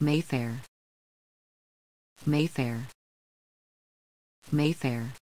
Mayfair. Mayfair. Mayfair.